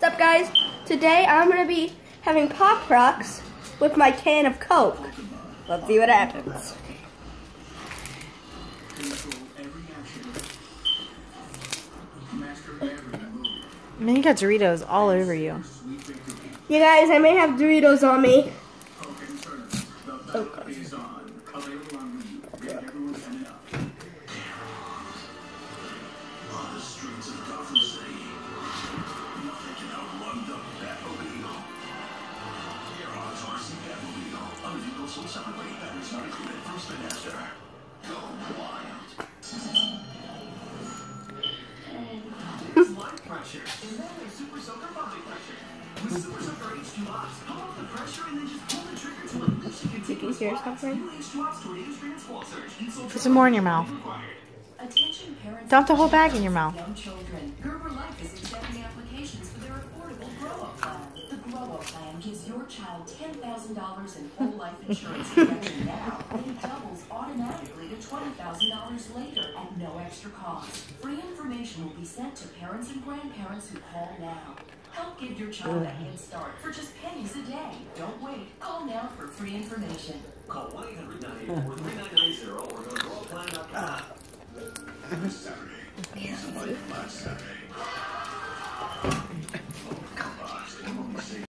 What's up, guys? Today I'm going to be having Pop Rocks with my can of Coke. Let's see what happens. Man, you got Doritos all over you. You guys, I may have Doritos on me. Okay. pressure. Is that a super soaker body pressure? With super soaker H2Ox, pump up the pressure and then just pull the trigger to unleash a continuous hear blast. something? New H2Ox tornado strand Squall Surge. Put some more in your mouth. required. Attention parents Dump the whole bag in your mouth. Young children. Gerber Life is accepting applications for their affordable Grow Up Plan. The Grow Up Plan gives your child $10,000 in whole life insurance protection now, and it doubles automatically to $20,000 later at no extra cost. Free information will be sent to parents and grandparents who call now. Help give your child a head start for just pennies a day. Don't wait. Call now for free information. Call 1-800-984-3990 or go to growplan.com. This Saturday, use a Black Saturday.